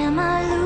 am I